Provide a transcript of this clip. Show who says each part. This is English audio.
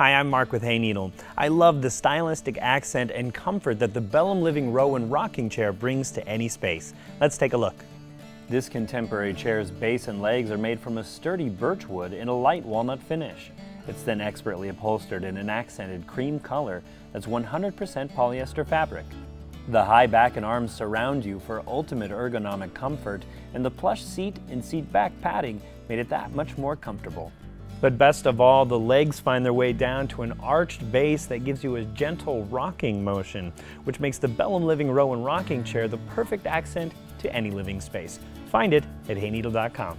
Speaker 1: Hi, I'm Mark with Hayneedle. I love the stylistic accent and comfort that the Belham Living Rowan rocking chair brings to any space. Let's take a look. This contemporary chair's base and legs are made from a sturdy birch wood in a light walnut finish. It's then expertly upholstered in an accented cream color that's 100% polyester fabric. The high back and arms surround you for ultimate ergonomic comfort, and the plush seat and seat back padding made it that much more comfortable. But best of all, the legs find their way down to an arched base that gives you a gentle rocking motion, which makes the Belham Living Rowan rocking chair the perfect accent to any living space. Find it at hayneedle.com.